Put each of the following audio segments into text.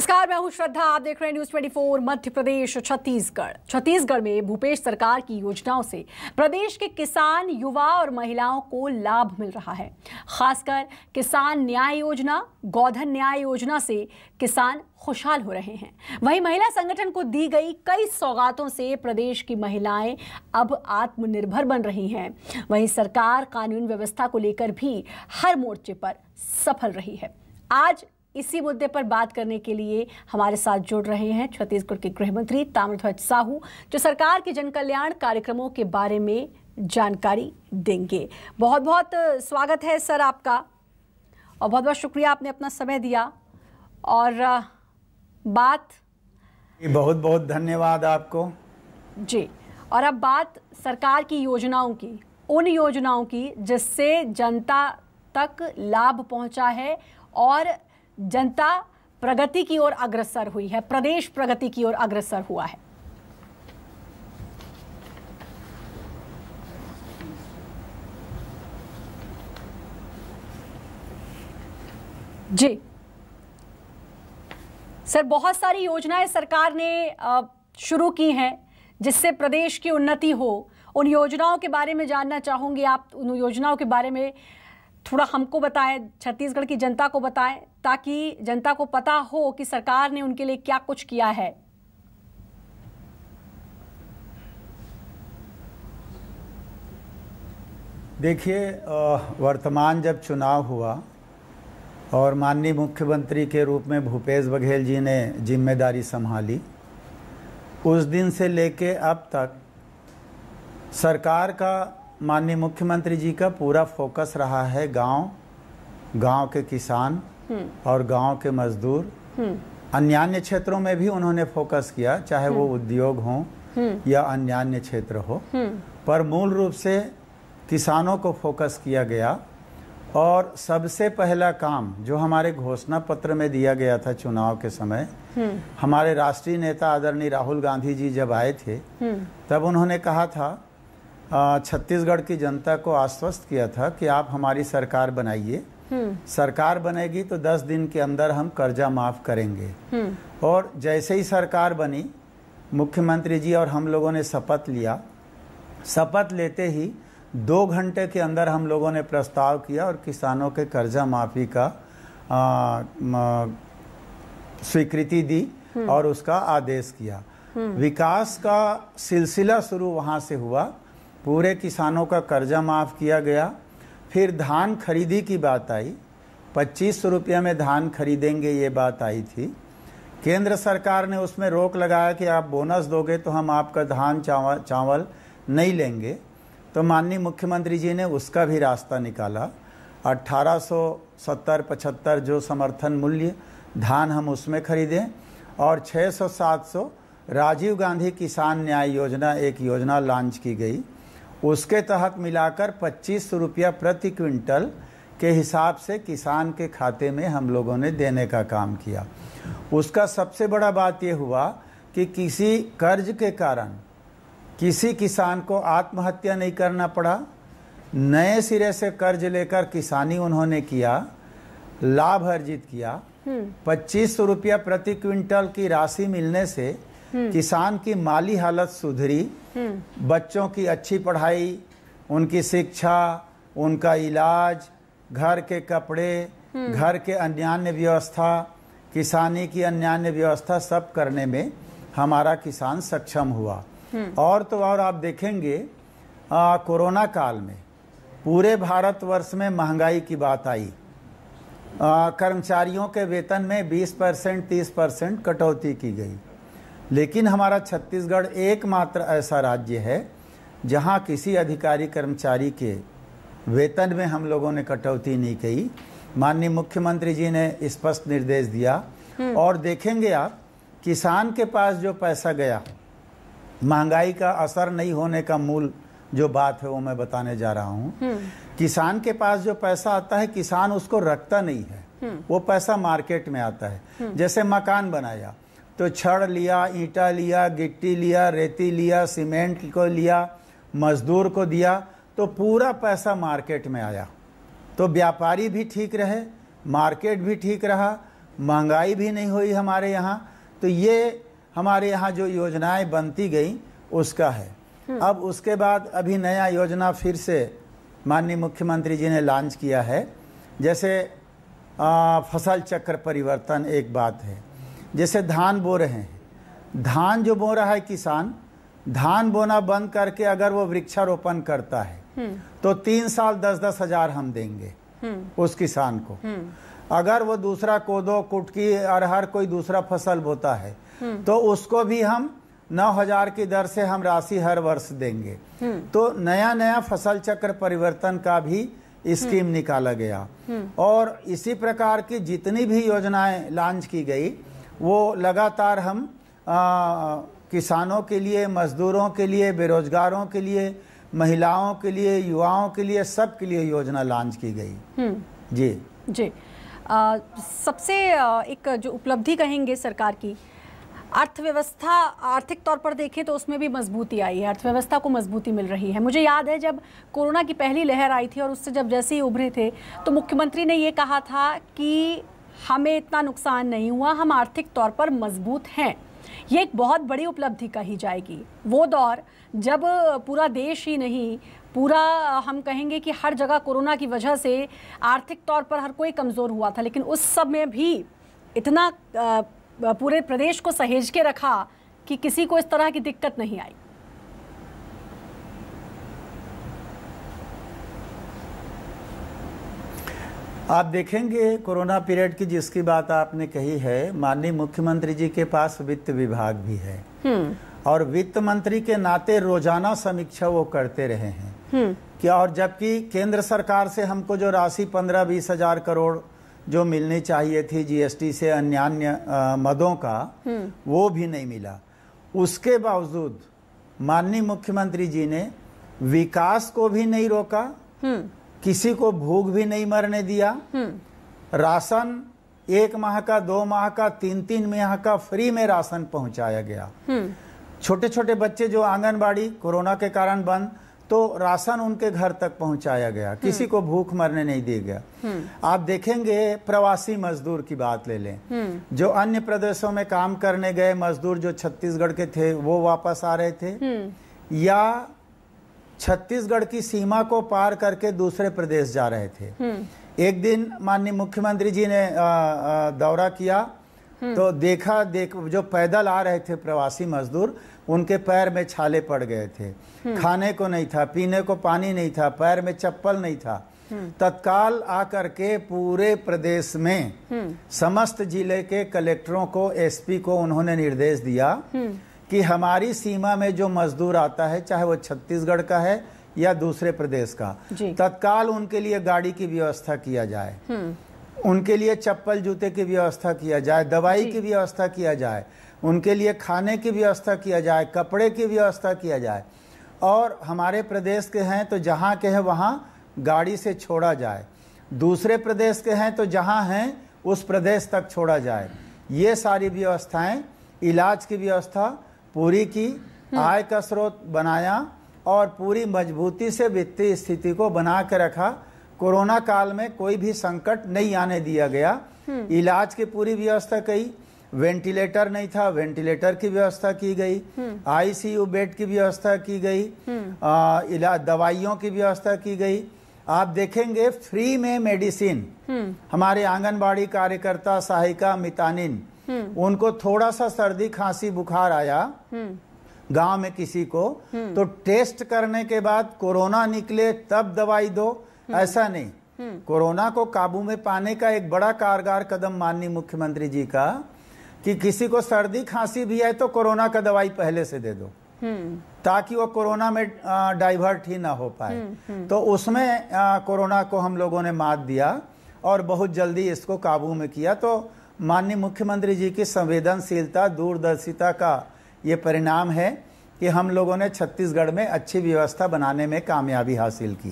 नमस्कार, मैं हूँ श्रद्धा। आप देख रहे हैं न्यूज़ 24 मध्य प्रदेश छत्तीसगढ़। छत्तीसगढ़ में भूपेश सरकार की योजनाओं से प्रदेश के किसान, युवा और महिलाओं को लाभ मिल रहा है। खासकर किसान न्याय योजना, गोधन न्याय योजना से किसान खुशहाल हो रहे हैं। वहीं महिला संगठन को दी गई कई सौगातों से प्रदेश की महिलाएँ अब आत्मनिर्भर बन रही हैं। वहीं सरकार कानून व्यवस्था को लेकर भी हर मोर्चे पर सफल रही है। आज इसी मुद्दे पर बात करने के लिए हमारे साथ जुड़ रहे हैं छत्तीसगढ़ के गृह मंत्री ताम्रध्वज साहू जो सरकार के जन कल्याण कार्यक्रमों के बारे में जानकारी देंगे। बहुत बहुत स्वागत है सर आपका और बहुत बहुत शुक्रिया आपने अपना समय दिया। और बात बहुत बहुत धन्यवाद आपको। जी और अब बात सरकार की योजनाओं की उन योजनाओं की जिससे जनता तक लाभ पहुँचा है और जनता प्रगति की ओर अग्रसर हुई है, प्रदेश प्रगति की ओर अग्रसर हुआ है। जी। सर, बहुत सारी योजनाएँ सरकार ने शुरू की हैं, जिससे प्रदेश की उन्नति हो। उन योजनाओं के बारे में जानना चाहूँगी आप, उन योजनाओं के बारे में थोड़ा हमको बताएँ, छत्तीसगढ़ की जनता को बताएँ ताकि जनता को पता हो कि सरकार ने उनके लिए क्या कुछ किया है। देखिए वर्तमान जब चुनाव हुआ और माननीय मुख्यमंत्री के रूप में भूपेश बघेल जी ने ज़िम्मेदारी संभाली, उस दिन से लेके अब तक सरकार का, माननीय मुख्यमंत्री जी का पूरा फोकस रहा है गाँव गाँव के किसान और गाँव के मजदूर। अन्य अन्य क्षेत्रों में भी उन्होंने फोकस किया, चाहे वो उद्योग हो या अन्य अन्य क्षेत्र हो। पर मूल रूप से किसानों को फोकस किया गया और सबसे पहला काम जो हमारे घोषणा पत्र में दिया गया था चुनाव के समय, हमारे राष्ट्रीय नेता आदरणीय राहुल गांधी जी जब आए थे, तब उन्होंने कहा था छत्तीसगढ़ की जनता को आश्वस्त किया था कि आप हमारी सरकार बनाइए सरकार बनेगी तो 10 दिन के अंदर हम कर्जा माफ़ करेंगे। और जैसे ही सरकार बनी मुख्यमंत्री जी और हम लोगों ने शपथ लिया। शपथ लेते ही दो घंटे के अंदर हम लोगों ने प्रस्ताव किया और किसानों के कर्जा माफ़ी का स्वीकृति दी और उसका आदेश किया। विकास का सिलसिला शुरू वहाँ से हुआ। पूरे किसानों का कर्जा माफ़ किया गया। फिर धान खरीदी की बात आई। पच्चीस सौ रुपये में धान खरीदेंगे, ये बात आई थी। केंद्र सरकार ने उसमें रोक लगाया कि आप बोनस दोगे तो हम आपका धान, चावल चावल नहीं लेंगे। तो माननीय मुख्यमंत्री जी ने उसका भी रास्ता निकाला। 1870 पचहत्तर जो समर्थन मूल्य धान हम उसमें खरीदें और 600 700 राजीव गांधी किसान न्याय योजना एक योजना लॉन्च की गई। उसके तहत मिलाकर पच्चीस रुपया प्रति क्विंटल के हिसाब से किसान के खाते में हम लोगों ने देने का काम किया। उसका सबसे बड़ा बात यह हुआ कि किसी कर्ज के कारण किसी किसान को आत्महत्या नहीं करना पड़ा। नए सिरे से कर्ज लेकर किसानी उन्होंने किया लाभ अर्जित किया। पच्चीस सौ रुपया प्रति क्विंटल की राशि मिलने से किसान की माली हालत सुधरी। बच्चों की अच्छी पढ़ाई उनकी शिक्षा उनका इलाज घर के कपड़े घर के अन्यान्य व्यवस्था किसानी की अन्यान्य व्यवस्था सब करने में हमारा किसान सक्षम हुआ। और तो और आप देखेंगे आ, कोरोना काल में पूरे भारतवर्ष में महँगाई की बात आई। कर्मचारियों के वेतन में 20 परसेंट तीस परसेंट कटौती की गई। लेकिन हमारा छत्तीसगढ़ एकमात्र ऐसा राज्य है जहाँ किसी अधिकारी कर्मचारी के वेतन में हम लोगों ने कटौती नहीं की माननीय मुख्यमंत्री जी ने स्पष्ट निर्देश दिया। और देखेंगे आप किसान के पास जो पैसा गया महँगाई का असर नहीं होने का मूल जो बात है वो मैं बताने जा रहा हूँ। किसान के पास जो पैसा आता है किसान उसको रखता नहीं है। वो पैसा मार्केट में आता है। जैसे मकान बनाया तो छड़ लिया ईंटा लिया गिट्टी लिया रेती लिया सीमेंट को लिया मजदूर को दिया तो पूरा पैसा मार्केट में आया। तो व्यापारी भी ठीक रहे मार्केट भी ठीक रहा महँगाई भी नहीं हुई हमारे यहाँ। तो ये हमारे यहाँ जो योजनाएँ बनती गई उसका है। अब उसके बाद अभी नया योजना फिर से माननीय मुख्यमंत्री जी ने लॉन्च किया है। जैसे आ, फ़सल चक्र परिवर्तन एक बात है। जैसे धान बो रहे हैं। धान जो बो रहा है किसान धान बोना बंद करके अगर वो वृक्षारोपण करता है तो तीन साल दस दस हज़ार हम देंगे उस किसान को। अगर वो दूसरा कोदो कुटकी अरहर कोई दूसरा फ़सल बोता है तो उसको भी हम नौ हज़ार की दर से हम राशि हर वर्ष देंगे। तो नया नया फ़सल चक्र परिवर्तन का भी स्कीम निकाला गया। और इसी प्रकार की जितनी भी योजनाएँ लॉन्च की गई वो लगातार हम आ, किसानों के लिए मजदूरों के लिए बेरोजगारों के लिए महिलाओं के लिए युवाओं के लिए सब के लिए योजना लॉन्च की गई। जी। जी। आ, सबसे एक जो उपलब्धि कहेंगे सरकार की अर्थव्यवस्था आर्थिक तौर पर देखें तो उसमें भी मजबूती आई है अर्थव्यवस्था को मजबूती मिल रही है। मुझे याद है जब कोरोना की पहली लहर आई थी और उससे जब जैसे ही उभरे थे तो मुख्यमंत्री ने ये कहा था कि हमें इतना नुकसान नहीं हुआ, हम आर्थिक तौर पर मज़बूत हैं। ये एक बहुत बड़ी उपलब्धि कही जाएगी। वो दौर जब पूरा देश ही नहीं, पूरा, हम कहेंगे कि हर जगह कोरोना की वजह से आर्थिक तौर पर हर कोई कमज़ोर हुआ था, लेकिन उस समय भी इतना पूरे प्रदेश को सहेज के रखा कि किसी को इस तरह की दिक्कत नहीं आई। आप देखेंगे कोरोना पीरियड की जिसकी बात आपने कही है माननीय मुख्यमंत्री जी के पास वित्त विभाग भी है हम्म। और वित्त मंत्री के नाते रोज़ाना समीक्षा वो करते रहे हैं हम्म। क्या और जबकि केंद्र सरकार से हमको जो राशि पंद्रह बीस हज़ार करोड़ जो मिलनी चाहिए थी जीएसटी से अन्य अन्य मदों का हम्म। वो भी नहीं मिला उसके बावजूद माननीय मुख्यमंत्री जी ने विकास को भी नहीं रोका। किसी को भूख भी नहीं मरने दिया। हम्म। राशन एक माह का दो माह का तीन तीन माह का फ्री में राशन पहुँचाया गया। छोटे छोटे बच्चे जो आंगनबाड़ी कोरोना के कारण बंद तो राशन उनके घर तक पहुँचाया गया। किसी को भूख मरने नहीं दिया गया। आप देखेंगे प्रवासी मजदूर की बात ले लें। जो अन्य प्रदेशों में काम करने गए मजदूर जो छत्तीसगढ़ के थे वो वापस आ रहे थे। या छत्तीसगढ़ की सीमा को पार करके दूसरे प्रदेश जा रहे थे। एक दिन माननीय मुख्यमंत्री जी ने दौरा किया। तो देखा देख जो पैदल आ रहे थे प्रवासी मजदूर उनके पैर में छाले पड़ गए थे। हम्म। खाने को नहीं था पीने को पानी नहीं था पैर में चप्पल नहीं था। हम्म। तत्काल आकर के पूरे प्रदेश में हम्म। समस्त ज़िले के कलेक्टरों को एसपी को उन्होंने निर्देश दिया कि हमारी सीमा में जो मजदूर आता है चाहे वो छत्तीसगढ़ का है या दूसरे प्रदेश का तत्काल उनके लिए गाड़ी की व्यवस्था किया जाए। उनके लिए चप्पल जूते की व्यवस्था किया जाए दवाई की व्यवस्था किया जाए उनके लिए खाने की व्यवस्था किया जाए कपड़े की व्यवस्था किया जाए। और हमारे प्रदेश के हैं तो जहाँ के हैं वहाँ गाड़ी से छोड़ा जाए। दूसरे प्रदेश के हैं तो जहाँ हैं उस प्रदेश तक छोड़ा जाए। ये सारी व्यवस्थाएँ इलाज की व्यवस्था पूरी की। आय का स्रोत बनाया और पूरी मजबूती से वित्तीय स्थिति को बना के रखा कोरोना काल में कोई भी संकट नहीं आने दिया गया हम्म। इलाज की पूरी व्यवस्था कही वेंटिलेटर नहीं था वेंटिलेटर की व्यवस्था की गई आईसीयू हम्म। बेड की व्यवस्था की गई हम्म। इलाज दवाइयों की व्यवस्था की गई आप देखेंगे फ्री में मेडिसिन। हमारे आंगनबाड़ी कार्यकर्ता सहायिका मितानिन उनको थोड़ा सा सर्दी खांसी बुखार आया गाँव में किसी को तो टेस्ट करने के बाद कोरोना निकले तब दवाई दो ऐसा नहीं। कोरोना को काबू में पाने का एक बड़ा कारगर कदम माननीय मुख्यमंत्री जी का कि किसी को सर्दी खांसी भी है तो कोरोना का दवाई पहले से दे दो। हम्म। ताकि वो कोरोना में डाइवर्ट ही ना हो पाए। हम्म, हम्म। तो उसमें कोरोना को हम लोगों ने मात दिया और बहुत जल्दी इसको काबू में किया। तो माननीय मुख्यमंत्री जी की संवेदनशीलता दूरदर्शिता का ये परिणाम है कि हम लोगों ने छत्तीसगढ़ में अच्छी व्यवस्था बनाने में कामयाबी हासिल की।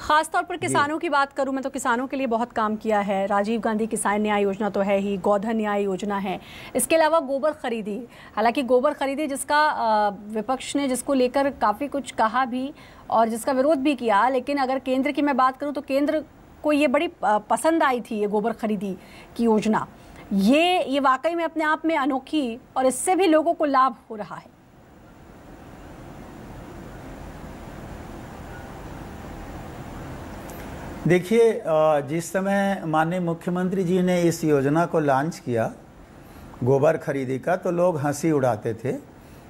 खास तौर पर किसानों की बात करूँ मैं तो किसानों के लिए बहुत काम किया है। राजीव गांधी किसान न्याय योजना तो है ही गौधन न्याय योजना है। इसके अलावा गोबर खरीदी हालाँकि गोबर खरीदी जिसका विपक्ष ने जिसको लेकर काफ़ी कुछ कहा भी और जिसका विरोध भी किया लेकिन अगर केंद्र की मैं बात करूँ तो केंद्र को ये बड़ी पसंद आई थी ये गोबर खरीदी की योजना। ये ये वाकई में अपने आप में अनोखी और इससे भी लोगों को लाभ हो रहा है। देखिए जिस समय माननीय मुख्यमंत्री जी ने इस योजना को लॉन्च किया, गोबर खरीदी का तो लोग हँसी उड़ाते थे।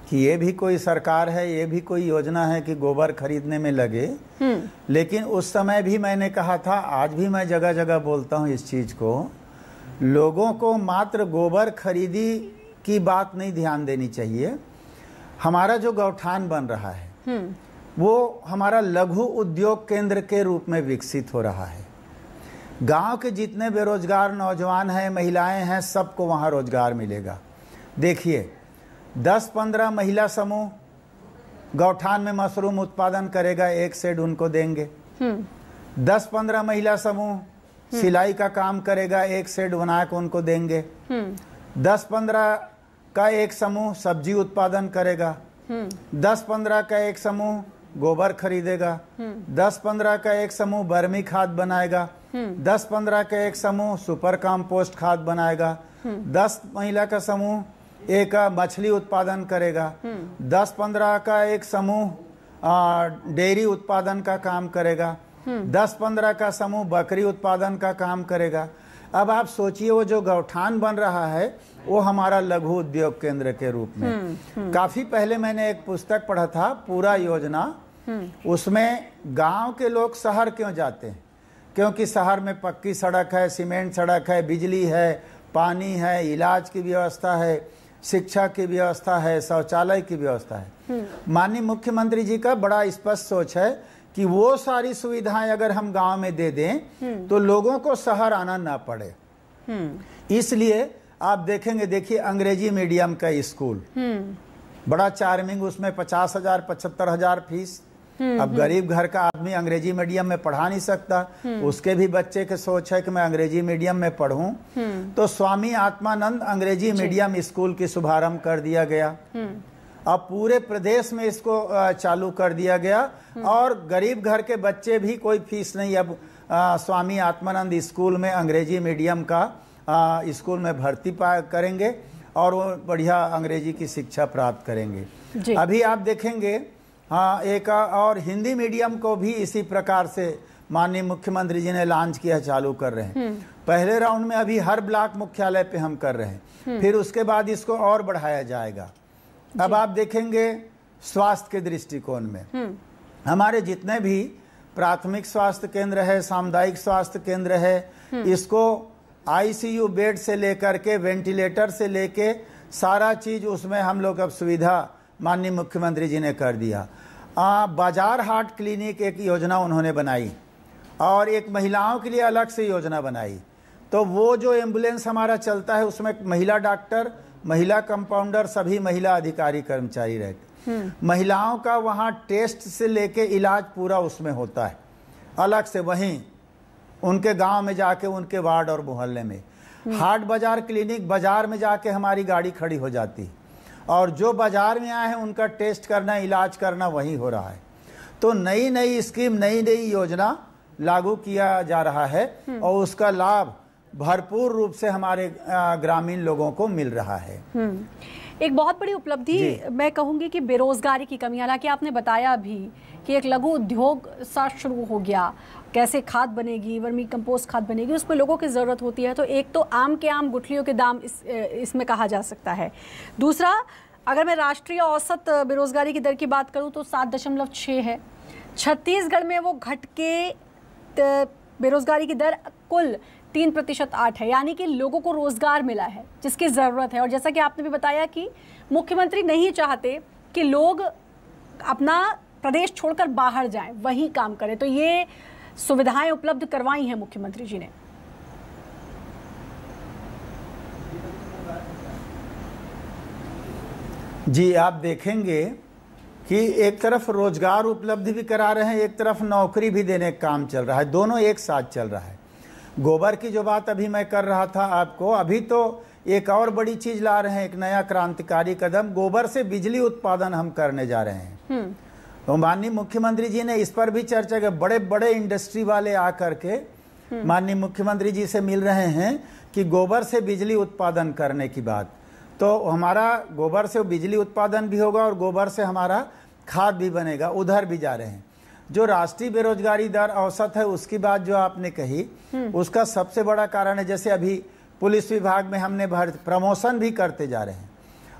कि ये भी कोई सरकार है ये भी कोई योजना है कि गोबर खरीदने में लगे। लेकिन उस समय भी मैंने कहा था आज भी मैं जगह जगह बोलता हूँ इस चीज़ को लोगों को मात्र गोबर खरीदी की बात नहीं ध्यान देनी चाहिए। हमारा जो गौठान बन रहा है वो हमारा लघु उद्योग केंद्र के रूप में विकसित हो रहा है। गाँव के जितने बेरोजगार नौजवान हैं महिलाएँ हैं सबको वहाँ रोज़गार मिलेगा। देखिए 10-15 महिला समूह गौठान में मशरूम उत्पादन करेगा एक सेड उनको देंगे। 10-15 महिला समूह सिलाई का काम करेगा एक सेड बना के उनको देंगे। 10-15 का एक समूह सब्ज़ी उत्पादन करेगा। 10-15 का एक समूह गोबर खरीदेगा। दस पंद्रह का एक समूह बर्मी खाद बनाएगा। दस पंद्रह का एक समूह सुपर काम्पोस्ट खाद बनाएगा। दस महिला का समूह एक मछली उत्पादन करेगा। दस पंद्रह का एक समूह डेयरी उत्पादन का काम करेगा। दस पंद्रह का समूह बकरी उत्पादन का काम करेगा। अब आप सोचिए वो जो गौठान बन रहा है वो हमारा लघु उद्योग केंद्र के रूप में। काफ़ी पहले मैंने एक पुस्तक पढ़ा था पूरा योजना। उसमें गाँव के लोग शहर क्यों जाते हैं? क्योंकि शहर में पक्की सड़क है सीमेंट सड़क है बिजली है पानी है इलाज की व्यवस्था है। शिक्षा की व्यवस्था है शौचालय की व्यवस्था है। माननीय मुख्यमंत्री जी का बड़ा स्पष्ट सोच है कि वो सारी सुविधाएँ अगर हम गाँव में दे दें तो लोगों को शहर आना ना पड़े। इसलिए आप देखेंगे देखिए अंग्रेज़ी मीडियम का स्कूल। बड़ा चार्मिंग उसमें पचास हज़ार पचहत्तर हज़ार फ़ीस। हम्म, अब हम्म। गरीब घर का आदमी अंग्रेज़ी मीडियम में पढ़ा नहीं सकता हम्म। उसके भी बच्चे के सोच है कि मैं अंग्रेज़ी मीडियम में पढ़ूं। तो स्वामी आत्मानंद अंग्रेज़ी मीडियम स्कूल की शुभारंभ कर दिया गया। अब पूरे प्रदेश में इसको चालू कर दिया गया। और गरीब घर के बच्चे भी कोई फ़ीस नहीं। अब स्वामी आत्मानंद स्कूल में अंग्रेज़ी मीडियम का स्कूल में भर्ती करेंगे और वो बढ़िया अंग्रेज़ी की शिक्षा प्राप्त करेंगे। अभी आप देखेंगे हाँ एक और हिंदी मीडियम को भी इसी प्रकार से माननीय मुख्यमंत्री जी ने लॉन्च किया चालू कर रहे हैं हम्म। पहले राउंड में अभी हर ब्लॉक मुख्यालय पे हम कर रहे हैं हम्म। फिर उसके बाद इसको और बढ़ाया जाएगा अब आप देखेंगे स्वास्थ्य के दृष्टिकोण में हम्म। हमारे जितने भी प्राथमिक स्वास्थ्य केंद्र है सामुदायिक स्वास्थ्य केंद्र है इसको आईसीयू बेड से लेकर के वेंटिलेटर से लेके सारा चीज़ उसमें हम लोग अब सुविधा माननीय मुख्यमंत्री जी ने कर दिया। आ, बाज़ार हाट क्लिनिक एक योजना उन्होंने बनाई और एक महिलाओं के लिए अलग से योजना बनाई। तो वो जो एंबुलेंस हमारा चलता है उसमें महिला डॉक्टर महिला कंपाउंडर सभी महिला अधिकारी कर्मचारी रहते हम्म। महिलाओं का वहाँ टेस्ट से लेके इलाज पूरा उसमें होता है। अलग से वहीं उनके गाँव में जाके उनके वार्ड और मोहल्ले में। हम्म। हाट बाज़ार क्लिनिक बाज़ार में जाके हमारी गाड़ी खड़ी हो जाती। है और जो बाज़ार में आए हैं उनका टेस्ट करना इलाज करना वही हो रहा है तो नई नई स्कीम नई नई योजना लागू किया जा रहा है हम्म। और उसका लाभ भरपूर रूप से हमारे ग्रामीण लोगों को मिल रहा है हम्म। एक बहुत बड़ी उपलब्धि मैं कहूँगी कि बेरोजगारी की कमी हालाँकि आपने बताया भी कि एक लघु उद्योग सा शुरू हो गया। कैसे खाद बनेगी वर्मी कंपोस्ट खाद बनेगी उस पर लोगों की ज़रूरत होती है। तो एक तो आम के आम गुठलियों के दाम इस इसमें कहा जा सकता है। दूसरा अगर मैं राष्ट्रीय औसत बेरोजगारी की दर की बात करूँ तो सात दशमलव छः है। छत्तीसगढ़ में वो घट के बेरोजगारी की दर कुल तीन प्रतिशत आठ है, यानी कि लोगों को रोज़गार मिला है, जिसकी ज़रूरत है। और जैसा कि आपने भी बताया कि मुख्यमंत्री नहीं चाहते कि लोग अपना प्रदेश छोड़कर बाहर जाएँ, वहीं काम करें। तो ये सुविधाएँ उपलब्ध करवाई हैं मुख्यमंत्री जी ने। जी, आप देखेंगे कि एक तरफ़ रोज़गार उपलब्ध भी करा रहे हैं, एक तरफ़ नौकरी भी देने का काम चल रहा है। दोनों एक साथ चल रहा है। गोबर की जो बात अभी मैं कर रहा था आपको अभी तो एक और बड़ी चीज़ ला रहे हैं एक नया क्रांतिकारी कदम गोबर से बिजली उत्पादन हम करने जा रहे हैं। तो माननीय मुख्यमंत्री जी ने इस पर भी चर्चा की बड़े बड़े इंडस्ट्री वाले आकर के हम्म। माननीय मुख्यमंत्री जी से मिल रहे हैं कि गोबर से बिजली उत्पादन करने की बात तो हमारा गोबर से बिजली उत्पादन भी होगा और गोबर से हमारा खाद भी बनेगा उधर भी जा रहे हैं जो राष्ट्रीय बेरोजगारी दर औसत है उसकी बात जो आपने कही उसका सबसे बड़ा कारण है जैसे अभी पुलिस विभाग में हमने भर प्रमोशन भी करते जा रहे हैं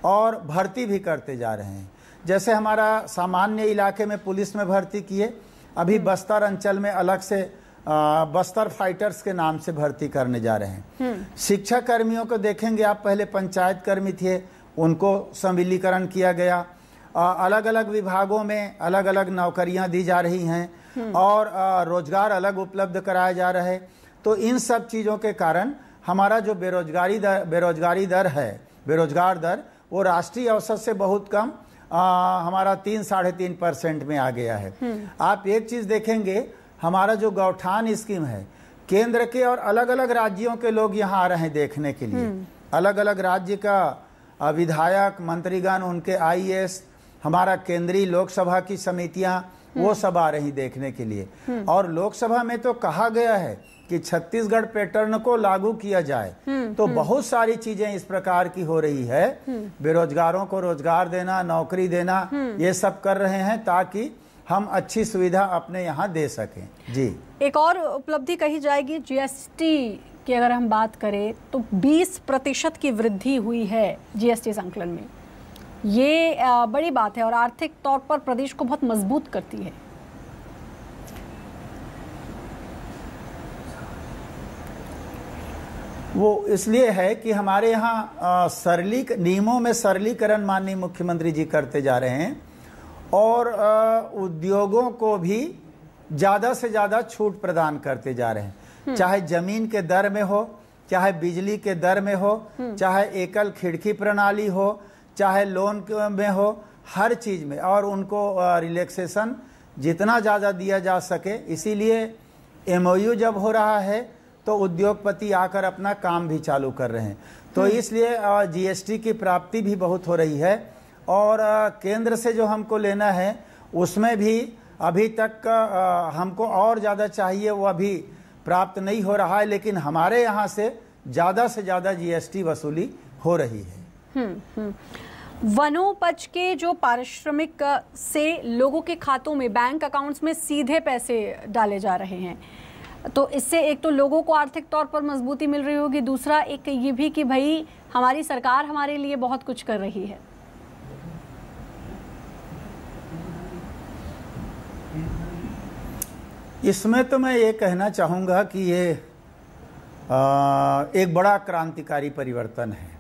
और भर्ती भी करते जा रहे हैं। जैसे हमारा सामान्य इलाके में पुलिस में भर्ती किए अभी बस्तर अंचल में अलग से आ, बस्तर फाइटर्स के नाम से भर्ती करने जा रहे हैं। शिक्षा कर्मियों को देखेंगे आप पहले पंचायत कर्मी थे उनको संविलीकरण किया गया अलग अलग विभागों में अलग अलग नौकरियाँ दी जा रही हैं और रोज़गार अलग उपलब्ध कराया जा रहा है। तो इन सब चीज़ों के कारण हमारा जो बेरोजगारी दर बेरोजगारी दर है बेरोजगार दर वो राष्ट्रीय औसत से बहुत कम आ, हमारा तीन साढ़े तीन परसेंट में आ गया है। आप एक चीज़ देखेंगे हमारा जो गौठान स्कीम है केंद्र के और अलग अलग राज्यों के लोग यहाँ आ रहे हैं देखने के लिए। अलग अलग राज्य का विधायक मंत्रीगण उनके आईएएस हमारा केंद्रीय लोकसभा की समितियाँ वो सब आ रही देखने के लिए। और लोकसभा में तो कहा गया है कि छत्तीसगढ़ पैटर्न को लागू किया जाए। तो बहुत सारी चीज़ें इस प्रकार की हो रही है। बेरोजगारों को रोज़गार देना नौकरी देना ये सब कर रहे हैं ताकि हम अच्छी सुविधा अपने यहाँ दे सकें। जी। एक और उपलब्धि कही जाएगी जीएसटी की अगर हम बात करें तो 20 प्रतिशत की वृद्धि हुई है जीएसटी संकलन में। ये बड़ी बात है और आर्थिक तौर पर प्रदेश को बहुत मज़बूत करती है वो इसलिए है कि हमारे यहाँ सरली नियमों में सरलीकरण माननीय मुख्यमंत्री जी करते जा रहे हैं और उद्योगों को भी ज़्यादा से ज़्यादा छूट प्रदान करते जा रहे हैं हम्म। चाहे ज़मीन के दर में हो चाहे बिजली के दर में हो हम्म। चाहे एकल खिड़की प्रणाली हो चाहे लोन में हो हर चीज़ में और उनको रिलैक्सेशन जितना ज़्यादा दिया जा सके इसीलिए एमओयू जब हो रहा है तो उद्योगपति आकर अपना काम भी चालू कर रहे हैं तो हम्म। इसलिए जीएसटी की प्राप्ति भी बहुत हो रही है और केंद्र से जो हमको लेना है उसमें भी अभी तक हमको और ज़्यादा चाहिए वो अभी प्राप्त नहीं हो रहा है लेकिन हमारे यहाँ से ज़्यादा से ज़्यादा जीएसटी वसूली हो रही है। वनोपज के जो पारिश्रमिक से लोगों के खातों में बैंक अकाउंट्स में सीधे पैसे डाले जा रहे हैं। तो इससे एक तो लोगों को आर्थिक तौर पर मजबूती मिल रही होगी दूसरा एक ये भी कि भाई हमारी सरकार हमारे लिए बहुत कुछ कर रही है। इसमें तो मैं ये कहना चाहूँगा कि ये आ, एक बड़ा क्रांतिकारी परिवर्तन है।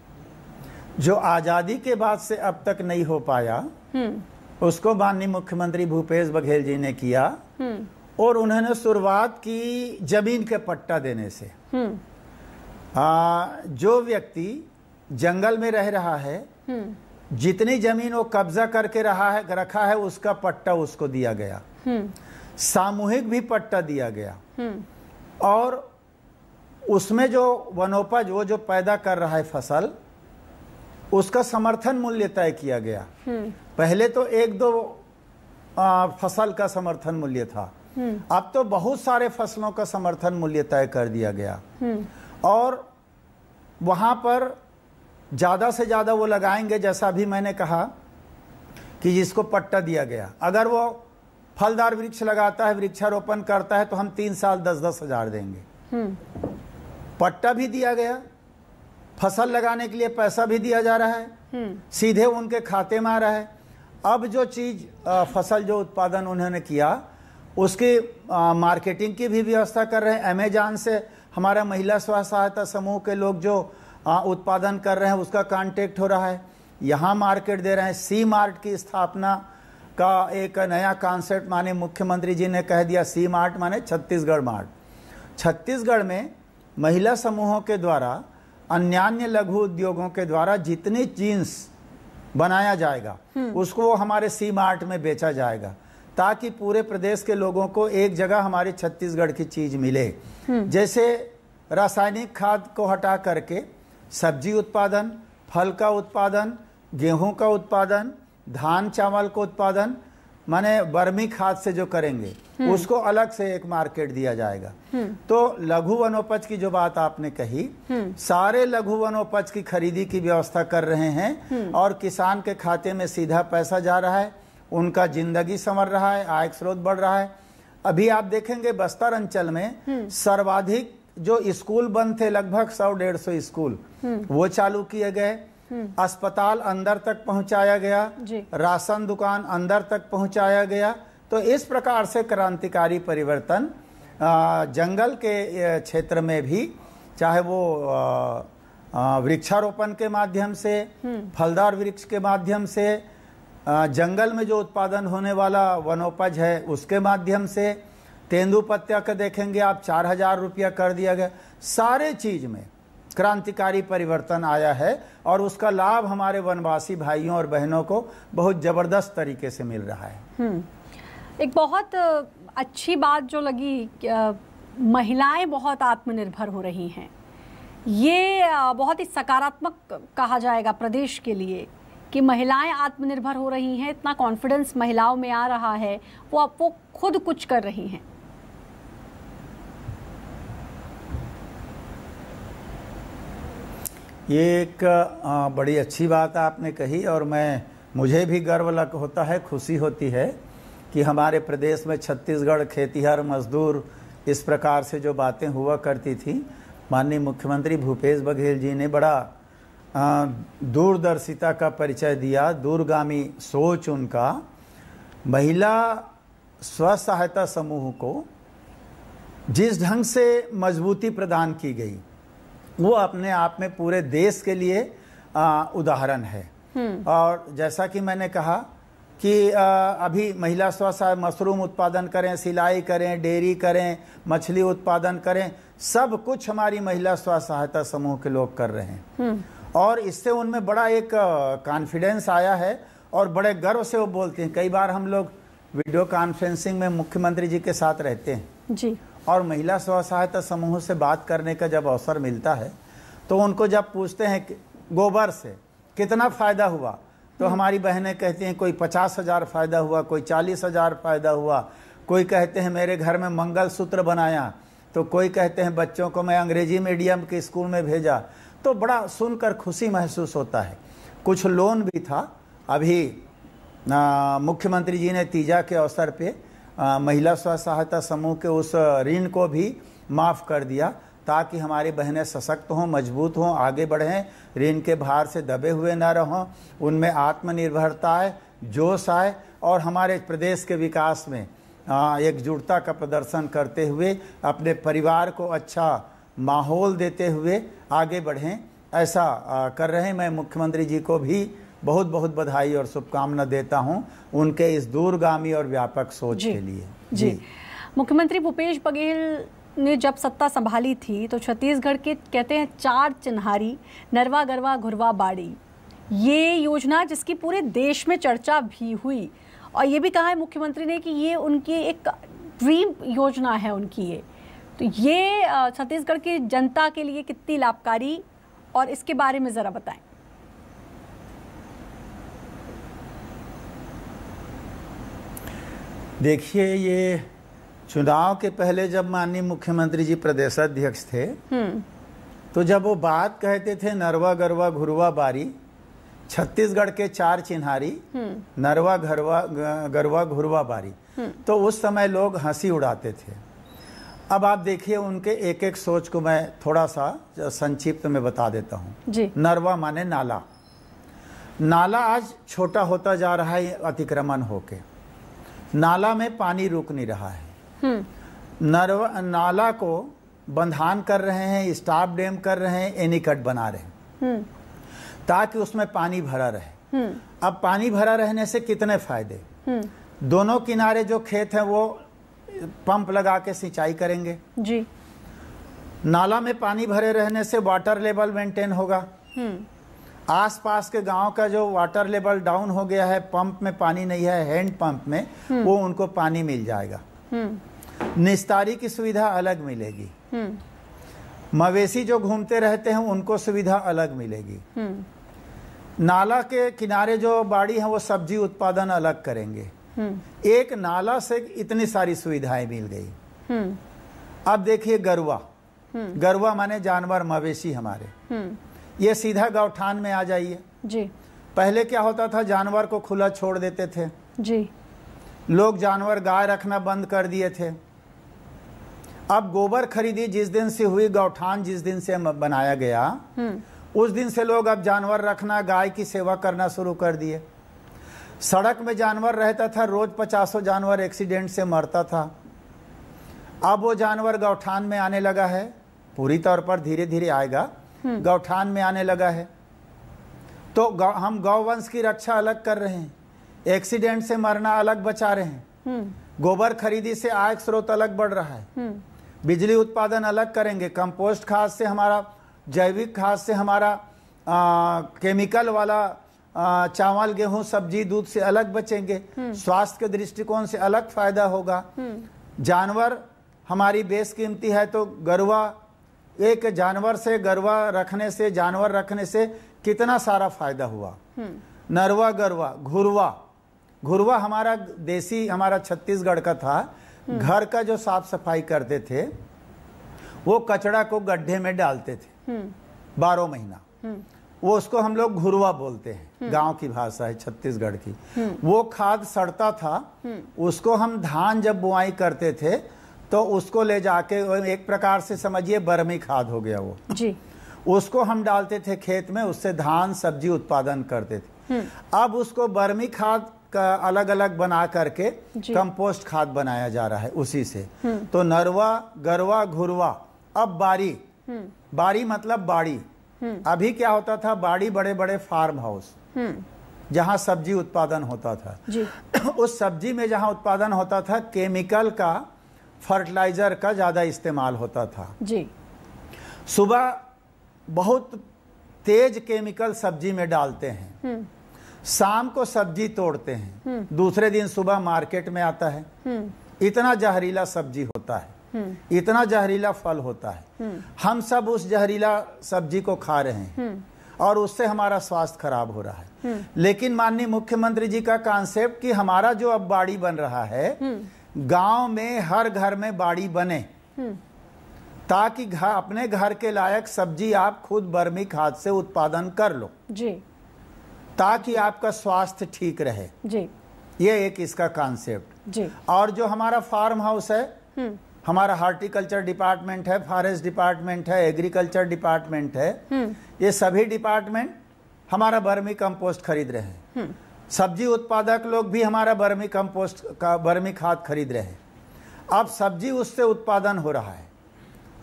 जो आज़ादी के बाद से अब तक नहीं हो पाया हम्म। उसको माननीय मुख्यमंत्री भूपेश बघेल जी ने किया। हम्म। और उन्होंने शुरुआत की ज़मीन के पट्टा देने से। हम्म। आ, जो व्यक्ति जंगल में रह रहा है जितनी ज़मीन वो कब्जा करके रहा है रखा है उसका पट्टा उसको दिया गया। सामूहिक भी पट्टा दिया गया। और उसमें जो वनोपज वो जो पैदा कर रहा है फ़सल उसका समर्थन मूल्य तय किया गया। पहले तो एक दो आ, फ़सल का समर्थन मूल्य था। अब तो बहुत सारे फ़सलों का समर्थन मूल्य तय कर दिया गया। और वहाँ पर ज़्यादा से ज़्यादा वो लगाएँगे जैसा भी मैंने कहा कि जिसको पट्टा दिया गया। अगर वो फलदार वृक्ष लगाता है वृक्षारोपण करता है तो हम तीन साल दस दस हज़ार देंगे। पट्टा भी दिया गया फ़सल लगाने के लिए पैसा भी दिया जा रहा है। सीधे उनके खाते में आ रहा है। अब जो चीज़ फ़सल जो उत्पादन उन्होंने किया उसकी मार्केटिंग की भी व्यवस्था कर रहे हैं। अमेजान से हमारा महिला स्व सहायता समूह के लोग जो आ, उत्पादन कर रहे हैं उसका कांटेक्ट हो रहा है। यहाँ मार्केट दे रहे हैं। सी मार्ट की स्थापना का एक नया कॉन्सेप्ट माने मुख्यमंत्री जी ने कह दिया सी मार्ट माने छत्तीसगढ़ मार्ट। छत्तीसगढ़ में महिला समूहों के द्वारा अन्यान्य लघु उद्योगों के द्वारा जितनी जीन्स बनाया जाएगा हम्म। उसको हमारे सी मार्ट में बेचा जाएगा ताकि पूरे प्रदेश के लोगों को एक जगह हमारे छत्तीसगढ़ की चीज़ मिले हम्म। जैसे रासायनिक खाद को हटा करके सब्ज़ी उत्पादन फल का उत्पादन गेहूँ का उत्पादन धान चावल का उत्पादन माने बर्मी खाद से जो करेंगे उसको अलग से एक मार्केट दिया जाएगा। तो लघु वनोपज की जो बात आपने कही सारे लघु वनोपज की खरीदी की व्यवस्था कर रहे हैं और किसान के खाते में सीधा पैसा जा रहा है उनका ज़िंदगी संवर रहा है आय स्रोत बढ़ रहा है। अभी आप देखेंगे बस्तर अंचल में सर्वाधिक जो स्कूल बंद थे लगभग सौ डेढ़ सौ स्कूल वो चालू किए गए। अस्पताल अंदर तक पहुँचाया गया राशन दुकान अंदर तक पहुँचाया गया। तो इस प्रकार से क्रांतिकारी परिवर्तन जंगल के क्षेत्र में भी चाहे वो वृक्षारोपण के माध्यम से फलदार वृक्ष के माध्यम से जंगल में जो उत्पादन होने वाला वनोपज है उसके माध्यम से तेंदुपत्या का देखेंगे आप चार हज़ार रुपया कर दिया गया। सारे चीज़ में क्रांतिकारी परिवर्तन आया है और उसका लाभ हमारे वनवासी भाइयों और बहनों को बहुत ज़बरदस्त तरीके से मिल रहा है। एक बहुत अच्छी बात जो लगी महिलाएँ बहुत आत्मनिर्भर हो रही हैं। ये बहुत ही सकारात्मक कहा जाएगा प्रदेश के लिए कि महिलाएँ आत्मनिर्भर हो रही हैं, इतना कॉन्फिडेंस महिलाओं में आ रहा है, वो अब वो खुद कुछ कर रही हैं। ये एक बड़ी अच्छी बात आपने कही और मैं, मुझे भी गर्व लग होता है, खुशी होती है कि हमारे प्रदेश में छत्तीसगढ़ खेतिहर मजदूर इस प्रकार से जो बातें हुआ करती थी। माननीय मुख्यमंत्री भूपेश बघेल जी ने बड़ा दूरदर्शिता का परिचय दिया, दूरगामी सोच उनका। महिला स्व सहायता समूह को जिस ढंग से मजबूती प्रदान की गई वो अपने आप में पूरे देश के लिए उदाहरण है। और जैसा कि मैंने कहा कि आ, अभी महिला स्वसहाय मशरूम उत्पादन करें सिलाई करें डेयरी करें मछली उत्पादन करें सब कुछ हमारी महिला स्व सहायता समूह के लोग कर रहे हैं। और इससे उनमें बड़ा एक कॉन्फिडेंस आया है और बड़े गर्व से वो बोलते हैं। कई बार हम लोग वीडियो कॉन्फ्रेंसिंग में मुख्यमंत्री जी के साथ रहते हैं। जी। और महिला स्व सहायता समूह से बात करने का जब अवसर मिलता है तो उनको जब पूछते हैं कि गोबर से कितना फ़ायदा हुआ तो हमारी बहनें कहती हैं कोई पचास हज़ार फ़ायदा हुआ कोई चालीस हज़ार फ़ायदा हुआ कोई कहते हैं मेरे घर में मंगल सूत्र बनाया तो कोई कहते हैं बच्चों को मैं अंग्रेज़ी मीडियम के स्कूल में भेजा। तो बड़ा सुनकर खुशी महसूस होता है। कुछ लोन भी था। अभी मुख्यमंत्री जी ने तीजा के अवसर पे आ, महिला स्व सहायता समूह के उस ऋण को भी माफ़ कर दिया ताकि हमारी बहनें सशक्त हों, मज़बूत हों, आगे बढ़ें, ऋण के भार से दबे हुए न रहें, उनमें आत्मनिर्भरता आए, जोश आए और हमारे प्रदेश के विकास में एकजुटता का प्रदर्शन करते हुए, अपने परिवार को अच्छा माहौल देते हुए आगे बढ़ें, ऐसा कर रहे हैं। मैं मुख्यमंत्री जी को भी बहुत बहुत बधाई और शुभकामना देता हूँ उनके इस दूरगामी और व्यापक सोच के लिए। जी। जी। मुख्यमंत्री भूपेश बघेल ने जब सत्ता संभाली थी तो छत्तीसगढ़ के कहते हैं चार चिन्हारी नरवा गरवा घुरवा बाड़ी। ये योजना जिसकी पूरे देश में चर्चा भी हुई और ये भी कहा है मुख्यमंत्री ने कि ये उनकी एक ड्रीम योजना है उनकी ये। तो ये छत्तीसगढ़ की जनता के लिए कितनी लाभकारी और इसके बारे में ज़रा बताएँ। देखिए ये चुनाव के पहले जब माननीय मुख्यमंत्री जी प्रदेशाध्यक्ष थे तो जब वो बात कहते थे नरवा गरवा घुरवा बारी छत्तीसगढ़ के चार चिन्हारी नरवा घरवा गरवा घुरवा बारी तो उस समय लोग हँसी उड़ाते थे। अब आप देखिए उनके एक एक सोच को मैं थोड़ा सा संक्षिप्त में बता देता हूँ। नरवा माने नाला। नाला आज छोटा होता जा रहा है अतिक्रमण होके। नाला में पानी रुक नहीं रहा है। नरवा नाला को बंधान कर रहे हैं स्टाफ डैम कर रहे हैं एनीकट बना रहे हैं। ताकि उसमें पानी भरा रहे। अब पानी भरा रहने से कितने फ़ायदे? दोनों किनारे जो खेत हैं वो पंप लगा के सिंचाई करेंगे। जी। नाला में पानी भरे रहने से वाटर लेवल मेंटेन होगा। आसपास के गाँव का जो वाटर लेवल डाउन हो गया है पंप में पानी नहीं है हैंड पंप में वो उनको पानी मिल जाएगा। निस्तारी की सुविधा अलग मिलेगी। मवेशी जो घूमते रहते हैं उनको सुविधा अलग मिलेगी। नाला के किनारे जो बाड़ी है वो सब्ज़ी उत्पादन अलग करेंगे। एक नाला से इतनी सारी सुविधाएँ मिल गई। अब देखिए गरुआ गरुआ माने जानवर मवेशी हमारे। ये सीधा गौठान में आ जाइए। जी। पहले क्या होता था जानवर को खुला छोड़ देते थे। जी। लोग जानवर गाय रखना बंद कर दिए थे। अब गोबर खरीदी जिस दिन से हुई गौठान जिस दिन से बनाया गया उस दिन से लोग अब जानवर रखना गाय की सेवा करना शुरू कर दिए। सड़क में जानवर रहता था रोज पचासों जानवर एक्सीडेंट से मरता था। अब वो जानवर गौठान में आने लगा है। पूरी तौर पर धीरे धीरे आएगा। गौठान में आने लगा है। तो गौ, हम गौवंश की रक्षा अलग कर रहे हैं। एक्सीडेंट से मरना अलग बचा रहे हैं। गोबर खरीदी से आय स्रोत अलग बढ़ रहा है। बिजली उत्पादन अलग करेंगे। कंपोस्ट खाद से हमारा जैविक खाद से हमारा आ, केमिकल वाला आ, चावल गेहूँ सब्ज़ी दूध से अलग बचेंगे। स्वास्थ्य के दृष्टिकोण से अलग फ़ायदा होगा। जानवर हमारी बेस कीमती है तो गरुआ एक जानवर से गरवा रखने से जानवर रखने से कितना सारा फ़ायदा हुआ? नरवा गरवा घुरवा। घुरवा हमारा देसी हमारा छत्तीसगढ़ का था। घर का जो साफ़ सफ़ाई करते थे वो कचड़ा को गड्ढे में डालते थे। बारह महीना। वो उसको हम लोग घुरवा बोलते हैं। गाँव की भाषा है छत्तीसगढ़ की। वो खाद सड़ता था। उसको हम धान जब बुआई करते थे तो उसको ले जाके एक प्रकार से समझिए बर्मी खाद हो गया वो। जी। उसको हम डालते थे खेत में उससे धान सब्ज़ी उत्पादन करते थे। अब उसको बर्मी खाद का अलग अलग बना करके कंपोस्ट खाद बनाया जा रहा है उसी से। तो नरवा गरवा घुरवा अब बारी। बारी मतलब बाड़ी। अभी क्या होता था बाड़ी बड़े बड़े फार्म हाउस जहाँ सब्ज़ी उत्पादन होता था। जी। उस सब्ज़ी में जहाँ उत्पादन होता था केमिकल का फर्टिलाइज़र का ज़्यादा इस्तेमाल होता था। जी। सुबह बहुत तेज केमिकल सब्ज़ी में डालते हैं। शाम को सब्ज़ी तोड़ते हैं। दूसरे दिन सुबह मार्केट में आता है। इतना जहरीला सब्ज़ी होता है। इतना जहरीला फल होता है। हम सब उस जहरीला सब्ज़ी को खा रहे हैं। और उससे हमारा स्वास्थ्य खराब हो रहा है। लेकिन माननीय मुख्यमंत्री जी का कॉन्सेप्ट कि हमारा जो अब बाड़ी बन रहा है गाँव में हर घर में बाड़ी बने। ताकि घर अपने घर के लायक सब्ज़ी आप खुद बर्मी खाद से उत्पादन कर लो। जी। ताकि आपका स्वास्थ्य ठीक रहे। जी। ये एक इसका कॉन्सेप्ट जी। और जो हमारा फार्म हाउस है हमारा हार्टिकल्चर डिपार्टमेंट है फॉरेस्ट डिपार्टमेंट है एग्रीकल्चर डिपार्टमेंट है ये सभी डिपार्टमेंट हमारा बर्मी कंपोस्ट खरीद रहे हैं। सब्ज़ी उत्पादक लोग भी हमारा बर्मी कंपोस्ट का बर्मी खाद खरीद रहे हैं। अब सब्ज़ी उससे उत्पादन हो रहा है।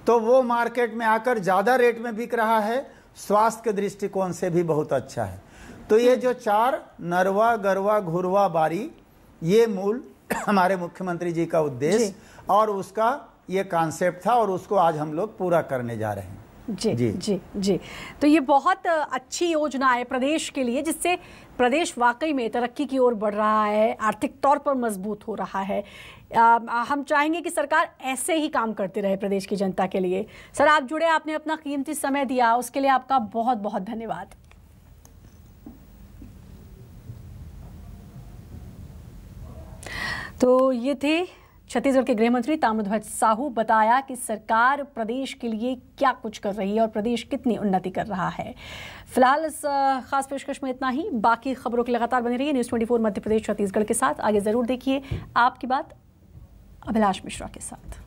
तो वो मार्केट में आकर ज़्यादा रेट में बिक रहा है स्वास्थ्य के दृष्टिकोण से भी बहुत अच्छा है। तो ये जो चार नरवा गरवा घुरवा बारी ये मूल हमारे मुख्यमंत्री जी का उद्देश्य और उसका ये कॉन्सेप्ट था और उसको आज हम लोग पूरा करने जा रहे हैं। जी जी। जी जी। तो ये बहुत अच्छी योजना है प्रदेश के लिए जिससे प्रदेश वाकई में तरक्की की ओर बढ़ रहा है आर्थिक तौर पर मज़बूत हो रहा है। अ, हम चाहेंगे कि सरकार ऐसे ही काम करते रहे प्रदेश की जनता के लिए। सर आप जुड़े आपने अपना कीमती समय दिया उसके लिए आपका बहुत बहुत धन्यवाद। तो ये थे छत्तीसगढ़ के गृह मंत्री ताम्रध्वज साहू बताया कि सरकार प्रदेश के लिए क्या कुछ कर रही है और प्रदेश कितनी उन्नति कर रहा है। फ़िलहाल इस खास पेशकश में इतना ही। बाकी खबरों की लगातार बनी रही न्यूज़ 24 मध्य प्रदेश छत्तीसगढ़ के साथ। आगे ज़रूर देखिए आपकी बात अभिलाष मिश्रा के साथ।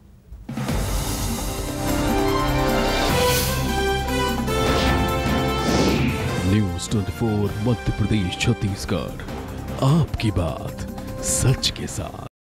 न्यूज़ 24 मध्य प्रदेश छत्तीसगढ़। आपकी बात सच के साथ।